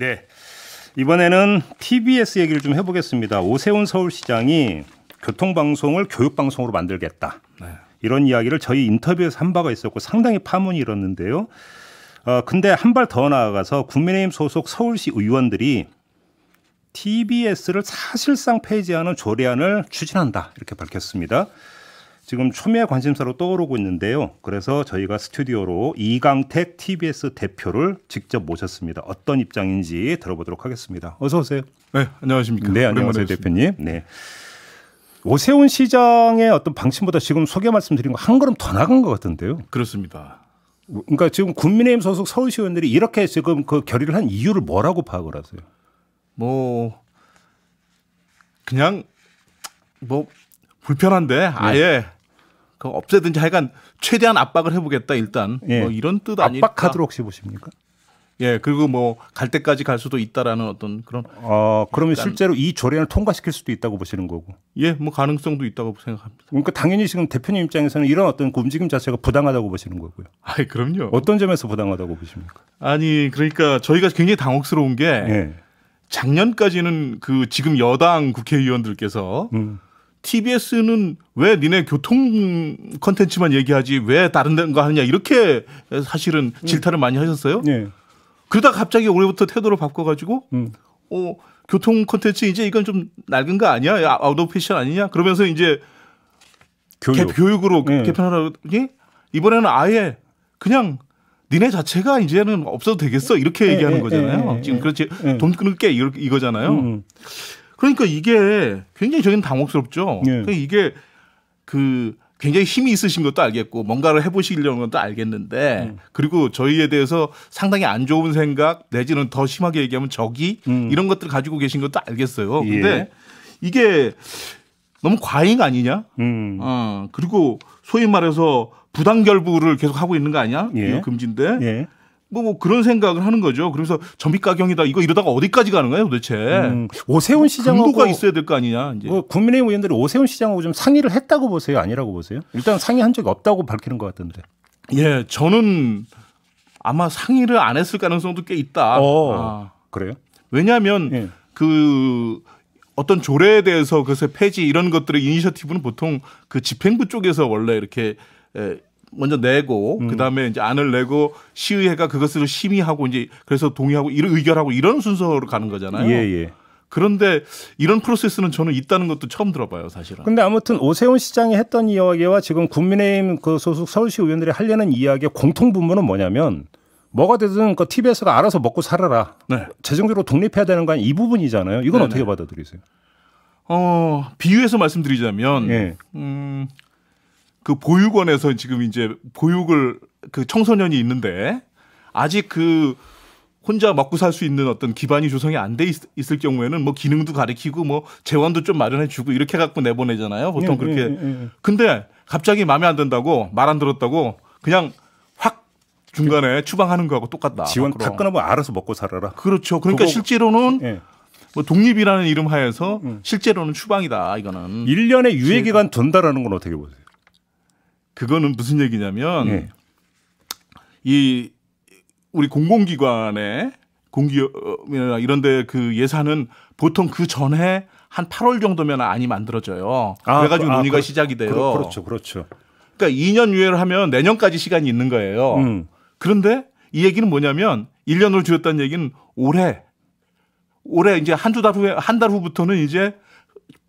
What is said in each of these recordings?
네. 이번에는 TBS 얘기를 좀 해보겠습니다. 오세훈 서울시장이 교통방송을 교육방송으로 만들겠다. 네. 이런 이야기를 저희 인터뷰에서 한 바가 있었고 상당히 파문이 일었는데요. 어, 근데 한 발 더 나아가서 국민의힘 소속 서울시 의원들이 TBS를 사실상 폐지하는 조례안을 추진한다. 이렇게 밝혔습니다. 지금 초미의 관심사로 떠오르고 있는데요. 그래서 저희가 스튜디오로 이강택 TBS 대표를 직접 모셨습니다. 어떤 입장인지 들어보도록 하겠습니다. 어서 오세요. 네, 안녕하십니까. 네, 안녕하세요, 대표님. 네. 오세훈 시장의 어떤 방침보다 지금 소개 말씀드린 거 한 걸음 더 나간 것 같은데요. 그렇습니다. 그러니까 지금 국민의힘 소속 서울시 의원들이 이렇게 지금 그 결의를 한 이유를 뭐라고 파악을 하세요? 뭐 그냥 뭐 불편한데 네. 아예 그 없애든지 하여간 최대한 압박을 해보겠다 일단 예. 뭐 이런 뜻 아닐까? 압박 카드로 혹시 보십니까? 예 그리고 뭐 갈 때까지 갈 수도 있다라는 어떤 그런. 어 그러면 실제로 이 조례를 통과시킬 수도 있다고 보시는 거고. 예, 뭐 가능성도 있다고 생각합니다. 그러니까 당연히 지금 대표님 입장에서는 이런 어떤 움직임 자체가 부당하다고 보시는 거고요. 아, 그럼요. 어떤 점에서 부당하다고 보십니까? 아니 그러니까 저희가 굉장히 당혹스러운 게 예. 작년까지는 그 지금 여당 국회의원들께서. 음. TBS는 왜 니네 교통 컨텐츠만 얘기하지 왜 다른 거 하느냐 이렇게 사실은 음. 질타를 많이 하셨어요. 네. 그러다 갑자기 올해부터 태도를 바꿔가지고 음. 어 교통 컨텐츠 이제 이건 좀 낡은 거 아니야? out of fashion 아니냐? 그러면서 이제 교육. 개, 교육 으로 네. 개편하라니 이번에는 아예 그냥 니네 자체가 이제는 없어도 되겠어 이렇게 네, 얘기하는 네, 거잖아요. 네, 지금 네. 그렇지 돈 끊을게 이거잖아요. 음. 그러니까 이게 굉장히 저희는 당혹스럽죠. 네. 그러니까 이게 그 굉장히 힘이 있으신 것도 알겠고 뭔가를 해보시려는 것도 알겠는데 음. 그리고 저희에 대해서 상당히 안 좋은 생각 내지는 더 심하게 얘기하면 적이 음. 이런 것들을 가지고 계신 것도 알겠어요. 예. 근데 예. 이게 너무 과잉 아니냐? 음. 어, 그리고 소위 말해서 부당결부를 계속 하고 있는 거 아니야? 예. 금지인데. 예. 뭐, 뭐 그런 생각을 하는 거죠. 그래서 전비 가경이다. 이거 이러다가 어디까지 가는 거예요, 도대체? 음, 오세훈 시장하고 가 있어야 될 거 아니냐. 이제. 뭐 국민의힘 의원들이 오세훈 시장하고 좀 상의를 했다고 보세요, 아니라고 보세요? 일단 상의한 적이 없다고 밝히는 것 같던데. 예, 저는 아마 상의를 안 했을 가능성도 꽤 있다. 어, 아. 그래요? 왜냐하면 예. 그 어떤 조례에 대해서 그래서 폐지 이런 것들의 이니셔티브는 보통 그 집행부 쪽에서 원래 이렇게 먼저 내고 음. 그다음에 이제 안을 내고 시의회가 그것을 심의하고 이제 그래서 동의하고 이런 의결하고 이런 순서로 가는 거잖아요. 예, 예. 그런데 이런 프로세스는 저는 있다는 것도 처음 들어봐요, 사실은. 근데 아무튼 오세훈 시장이 했던 이야기와 지금 국민의힘 그 소속 서울시 의원들이 하려는 이야기의 공통 분모는 뭐냐면 뭐가 되든 그 TBS가 알아서 먹고 살아라. 네. 재정적으로 독립해야 되는 건 이 부분이잖아요. 이건 네네. 어떻게 받아들이세요? 어, 비유해서 말씀드리자면 예. 음, 그 보육원에서 지금 이제 보육을 그 청소년이 있는데 아직 그 혼자 먹고 살 수 있는 어떤 기반이 조성이 안 돼 있을 경우에는 뭐 기능도 가리키고 뭐 재원도 좀 마련해 주고 이렇게 갖고 내보내잖아요. 보통 예, 그렇게. 예, 예, 예. 근데 갑자기 마음에 안 든다고 말 안 들었다고 그냥 확 중간에 추방하는 거하고 똑같다. 지원 다 끊어면 알아서 먹고 살아라. 그렇죠. 그러니까 그거, 실제로는 예. 뭐 독립이라는 이름 하에서 음. 실제로는 추방이다. 이거는. 1년의 유예 기간 둔다라는 건 어떻게 보세요? 그거는 무슨 얘기냐면 네. 이 우리 공공기관의 공기업이나 이런데 그 예산은 보통 그 전에 한 8월 정도면 안이 만들어져요. 아, 그래가지고 아, 논의가 그, 시작이 돼요. 그, 렇죠 그렇죠. 그러니까 2년 유예를 하면 내년까지 시간이 있는 거예요. 음. 그런데 이 얘기는 뭐냐면 1년으로 줄였다는 얘기는 올해 올해 이제 한두 달 후에 한 달 후부터는 이제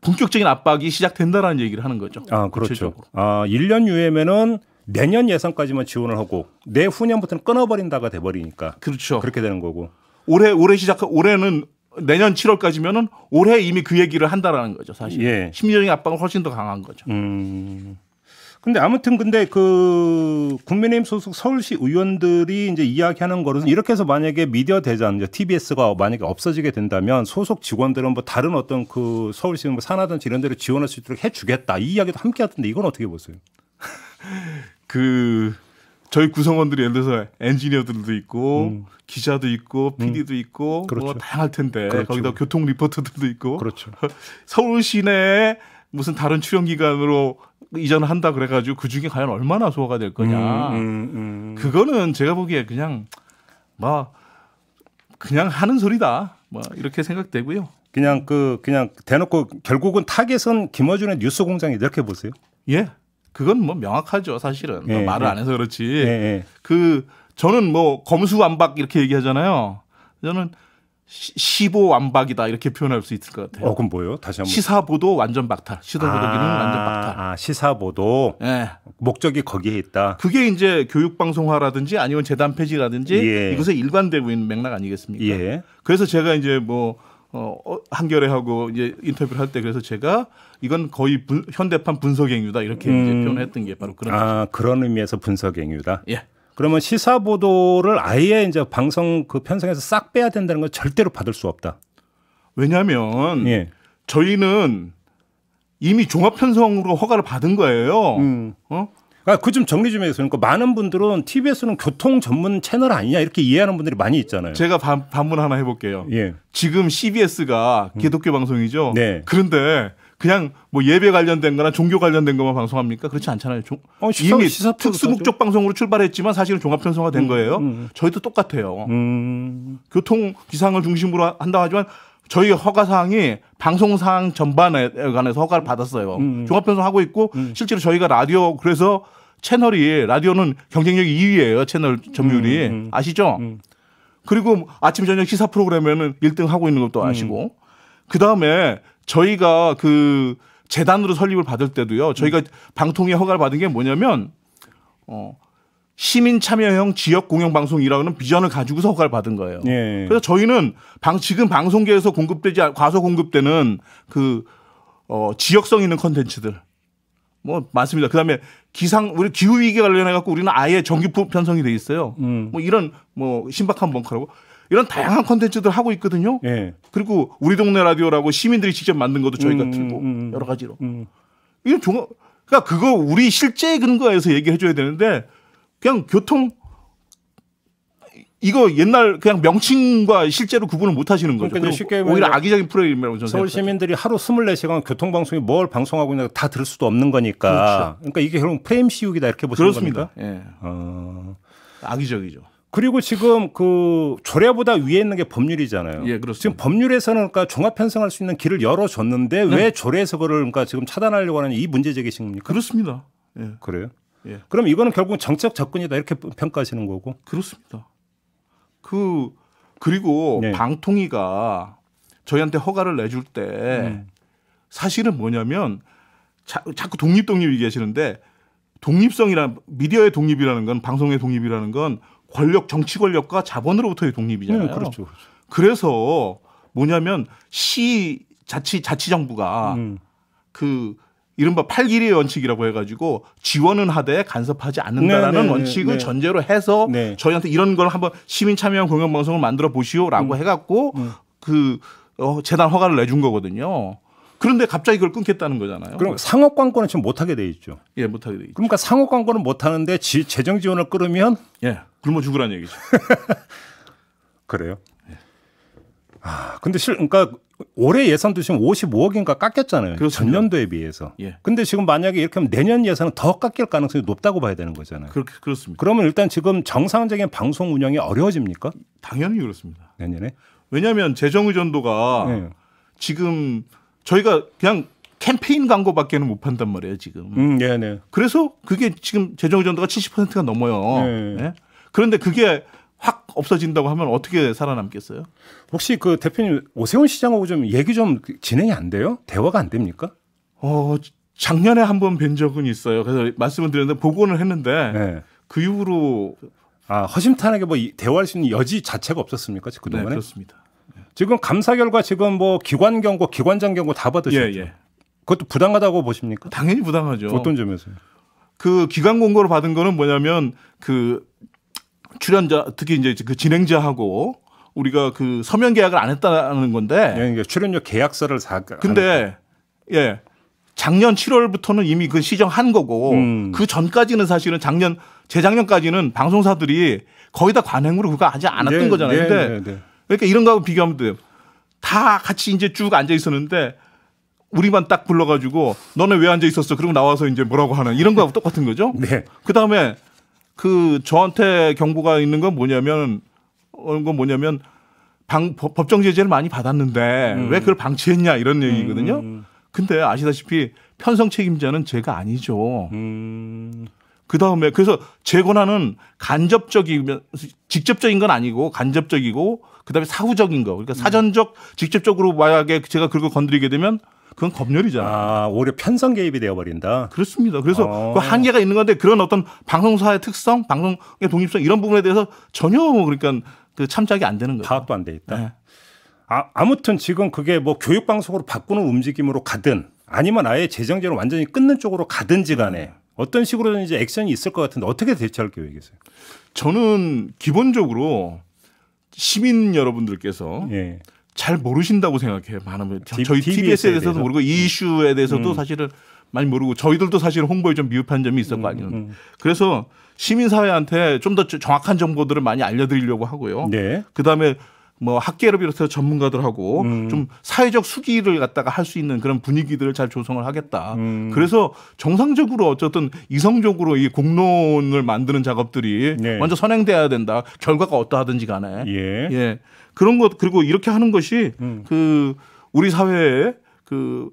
본격적인 압박이 시작된다라는 얘기를 하는 거죠. 아, 그렇죠. 구체적으로. 아, 1년 유예면은 내년 예산까지만 지원을 하고 내후년부터는 끊어버린다가 돼버리니까. 그렇죠. 그렇게 되는 거고. 올해 올해 시작 올해는 내년 7월까지면은 올해 이미 그 얘기를 한다라는 거죠, 사실. 예. 심리적인 압박은 훨씬 더 강한 거죠. 음. 근데 아무튼 근데 그 국민의힘 소속 서울시 의원들이 이제 이야기하는 거는 이렇게 해서 만약에 미디어 대전 TBS가 만약에 없어지게 된다면 소속 직원들은 뭐 다른 어떤 그 서울시 뭐 산하든지 이런 데를 지원할 수 있도록 해주겠다 이 이야기도 함께 하던데 이건 어떻게 보세요? 그 저희 구성원들이 예를 들어서 엔지니어들도 있고 음. 기자도 있고 PD도 음. 있고 뭐 그렇죠. 뭐 다양할 텐데 그렇죠. 거기다 교통 리포터들도 있고 그렇죠. 서울 시내에 무슨 다른 출연 기관으로 이전을 한다 그래가지고 그 중에 과연 얼마나 소화가 될 거냐. 음, 음, 음. 그거는 제가 보기에 그냥 뭐 그냥 하는 소리다. 뭐 이렇게 생각되고요. 그냥 그 그냥 대놓고 결국은 타겟은 김어준의 뉴스 공장이 이렇게 보세요. 예. 그건 뭐 명확하죠, 사실은. 뭐 예, 말을 예. 안 해서 그렇지. 예, 예. 그 저는 뭐 검수완박 이렇게 얘기하잖아요. 저는 시보 완박이다 이렇게 표현할 수 있을 것 같아요. 어, 그럼 뭐요? 다시 한번. 시사 보도 완전 박탈. 시사 보도 기능 아, 완전 박탈. 아, 시사 보도. 네. 목적이 거기에 있다. 그게 이제 교육 방송화라든지 아니면 재단 폐지라든지 예. 이것에 일관되고 있는 맥락 아니겠습니까? 예. 그래서 제가 이제 뭐 어, 어 한겨레 하고 이제 인터뷰를 할 때 그래서 제가 이건 거의 분, 현대판 분석행위다 이렇게 음. 이제 표현했던 게 바로 그런. 아 거죠. 그런 의미에서 분석행위다. 예. 그러면 시사 보도를 아예 이제 방송 그 편성에서 싹 빼야 된다는 건 절대로 받을 수 없다. 왜냐하면 예. 저희는 이미 종합 편성으로 허가를 받은 거예요. 음. 어? 아, 그 좀 정리 좀 해주세요. 그러니까 많은 분들은 TBS는 교통 전문 채널 아니냐 이렇게 이해하는 분들이 많이 있잖아요. 제가 반, 반문 하나 해볼게요. 예. 지금 CBS가 기독교 음. 방송이죠. 네. 그런데 그냥 뭐 예배 관련된 거나 종교 관련된 것만 방송합니까? 그렇지 않잖아요. 종, 어, 시사, 이미 특수 목적 방송으로 출발했지만 사실은 종합 편성화 된 음, 거예요. 음, 음. 저희도 똑같아요. 음. 교통 기상을 중심으로 한다 하지만 저희 허가 사항이 방송 사항 전반에 관해서 허가를 받았어요. 음, 음. 종합 편성하고 있고 실제로 저희가 라디오 그래서 채널이 라디오는 경쟁력이 2위예요. 채널 점유율이 아시죠? 그리고 아침 저녁 시사 프로그램에는 1등 하고 있는 것도 아시고 그 다음에 저희가 그 재단으로 설립을 받을 때도요. 저희가 음. 방통위 허가를 받은 게 뭐냐면 어 시민 참여형 지역 공영 방송이라는 비전을 가지고서 허가를 받은 거예요. 예. 그래서 저희는 방 지금 방송계에서 공급되지 과소 공급되는 그 어, 지역성 있는 컨텐츠들 뭐 많습니다. 그다음에 기상 우리 기후 위기 관련해 갖고 우리는 아예 정규 편성이 돼 있어요. 음. 뭐 이런 뭐 신박한 벙커라고 이런 다양한 컨텐츠들 하고 있거든요. 예. 그리고 우리 동네 라디오라고 시민들이 직접 만든 것도 저희가 음, 틀고 음, 음. 여러 가지로. 음. 이게 종합 그러니까 그거 우리 실제 근거에서 얘기해 줘야 되는데 그냥 교통 이거 옛날 그냥 명칭과 실제로 구분을 못 하시는 거죠. 그러니까 쉽게 오히려 악의적인 프레임이라고 저는 서울 시민들이 하루 24시간 교통방송이 뭘 방송하고 있나 다 들을 수도 없는 거니까. 그렇죠. 그러니까 이게 결국 프레임 씌우기다 이렇게 보시는 그렇습니다. 겁니까? 예. 어... 악의적이죠. 그리고 지금 그 조례보다 위에 있는 게 법률이잖아요. 예, 그렇습니다. 지금 법률에서는 그러니까 종합 편성할 수 있는 길을 열어줬는데 네. 왜 조례에서 그걸 그러니까 지금 차단하려고 하는 이 문제 제기십니까? 그렇습니다. 예. 그래요? 예. 그럼 이거는 결국 정책 접근이다 이렇게 평가하시는 거고? 그렇습니다. 그 그리고 네. 방통위가 저희한테 허가를 내줄 때 음. 사실은 뭐냐면 자, 자꾸 독립 독립 얘기하시는데 독립성이란 미디어의 독립이라는 건 방송의 독립이라는 건 권력 정치 권력과 자본으로부터의 독립이잖아요. 네, 그렇죠, 그렇죠. 그래서 뭐냐면 시 자치 자치 정부가 음. 그 이른바 팔길이의 원칙이라고 해가지고 지원은 하되 간섭하지 않는다라는 네, 네, 네 원칙을 네. 전제로 해서 네. 저희한테 이런 걸 한번 시민 참여형 공영 방송을 만들어 보시오라고 음. 해갖고 음. 그 어, 재단 허가를 내준 거거든요. 그런데 갑자기 그걸 끊겠다는 거잖아요. 그럼 상업 광고는 지금 못하게 돼 있죠. 예, 못하게 돼 있죠. 그러니까 상업 광고는 못하는데 지, 재정 지원을 끌으면 예, 굶어 죽으라는 얘기죠. 그래요? 예. 아, 근데 실, 그러니까 올해 예산도 지금 55억인가 깎였잖아요. 그렇습니다. 전년도에 비해서. 예. 근데 지금 만약에 이렇게 하면 내년 예산은 더 깎일 가능성이 높다고 봐야 되는 거잖아요. 그렇게 그렇습니다. 그러면 일단 지금 정상적인 방송 운영이 어려워집니까? 당연히 그렇습니다. 내년에? 왜냐하면 재정 의존도가 네. 지금 저희가 그냥 캠페인 광고밖에는 못 판단 말이에요 지금. 음, 네, 네. 그래서 그게 지금 재정 의존도가 70%가 넘어요. 네. 네? 그런데 그게 확 없어진다고 하면 어떻게 살아남겠어요? 혹시 그 대표님 오세훈 시장하고 좀 얘기 좀 진행이 안 돼요? 대화가 안 됩니까? 어 작년에 한 번 뵌 적은 있어요. 그래서 말씀을 드렸는데 복원을 했는데 네. 그 이후로 아 허심탄회하게 뭐 대화할 수 있는 여지 자체가 없었습니까? 그 동안에? 네, 그렇습니다. 지금 감사 결과 지금 뭐 기관 경고, 기관장 경고 다 받으셨죠. 예, 예. 그것도 부당하다고 보십니까? 당연히 부당하죠. 어떤 점에서요? 그 기관 공고를 받은 거는 뭐냐면 그 출연자 특히 이제 그 진행자하고 우리가 그 서면 계약을 안 했다는 건데. 예, 그러니까 출연료 계약서를 사. 근데 예. 작년 7월부터는 이미 그 시정한 거고 음. 그 전까지는 사실은 작년 재작년까지는 방송사들이 거의 다 관행으로 그거 하지 않았던 네, 거잖아요. 네, 근데 네, 네. 그러니까 이런 거하고 비교하면 돼요. 다 같이 이제 쭉 앉아 있었는데 우리만 딱 불러가지고 너네 왜 앉아 있었어? 그리고 나와서 이제 뭐라고 하는 이런 거하고 똑같은 거죠. 네. 그 다음에 그 저한테 경고가 있는 건 뭐냐면 어느 건 뭐냐면 방, 법정 제재를 많이 받았는데 음. 왜 그걸 방치했냐 이런 얘기거든요. 음. 근데 아시다시피 편성 책임자는 제가 아니죠. 음. 그 다음에 그래서 제 권한은 간접적이면 직접적인 건 아니고 간접적이고 그다음에 사후적인 거 그러니까 사전적 직접적으로 만약에 제가 그걸 건드리게 되면 그건 검열이잖아. 아, 오히려 편성 개입이 되어버린다. 그렇습니다. 그래서 어. 그 한계가 있는 건데 그런 어떤 방송사의 특성, 방송의 독립성 이런 부분에 대해서 전혀 그러니까 그 참작이 안 되는 거예요. 파악도 안 돼 있다. 네. 아, 아무튼 지금 그게 뭐 교육 방송으로 바꾸는 움직임으로 가든 아니면 아예 재정제로 완전히 끊는 쪽으로 가든지 간에 어떤 식으로든 이제 액션이 있을 것 같은데 어떻게 대처할 계획이세요? 저는 기본적으로 시민 여러분들께서 예. 잘 모르신다고 생각해요. 많은 저희 TBS에 대해서도 모르고 이 이슈에 대해서도 음. 사실은 많이 모르고 저희들도 사실 홍보에 좀 미흡한 점이 있었고 음, 아니면 음. 그래서 시민사회한테 좀 더 정확한 정보들을 많이 알려드리려고 하고요. 네. 그 다음에 뭐 학계를 비롯해서 전문가들하고 음. 좀 사회적 수기를 갖다가 할 수 있는 그런 분위기들을 잘 조성을 하겠다. 음. 그래서 정상적으로 어쨌든 이성적으로 이 공론을 만드는 작업들이 네. 먼저 선행돼야 된다. 결과가 어떠하든지 간에. 예. 예. 그런 것 그리고 이렇게 하는 것이 음. 그 우리 사회에 그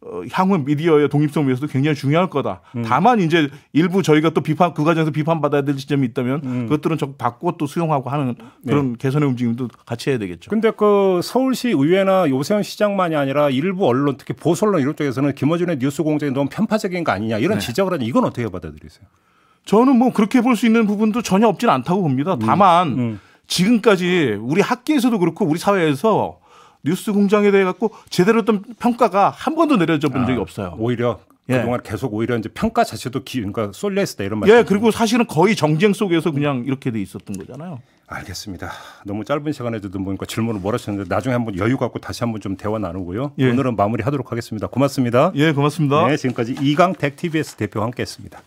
어, 향후 미디어의 독립성 위해서도 굉장히 중요할 거다. 음. 다만 이제 일부 저희가 또 비판 그 과정에서 비판받아야 될 지점이 있다면 음. 그것들은 좀 바꾸고 또 수용하고 하는 그런 네. 개선의 움직임도 같이 해야 되겠죠. 근데 그 서울시 의회나 요세현 시장만이 아니라 일부 언론 특히 보수 언론 이런 쪽에서는 김어준의 뉴스 공장이 너무 편파적인 거 아니냐 이런 네. 지적을 하니 이건 어떻게 받아들이세요? 저는 뭐 그렇게 볼 수 있는 부분도 전혀 없지는 않다고 봅니다. 다만 음. 음. 지금까지 우리 학계에서도 그렇고 우리 사회에서 뉴스 공장에 대해 갖고 제대로 어떤 평가가 한 번도 내려져 본 적이 아, 없어요. 오히려 예. 그동안 계속 오히려 이제 평가 자체도 기, 그러니까 쏠려 있었다 이런 말씀. 예, 그리고 사실은 거의 정쟁 속에서 그냥 이렇게 돼 있었던 거잖아요. 알겠습니다. 너무 짧은 시간에도 보니까 질문을 몰아주셨는데 나중에 한번 여유 갖고 다시 한번 좀 대화 나누고요. 예. 오늘은 마무리하도록 하겠습니다. 고맙습니다. 예, 고맙습니다. 네, 지금까지 이강택 TBS 대표와 함께했습니다.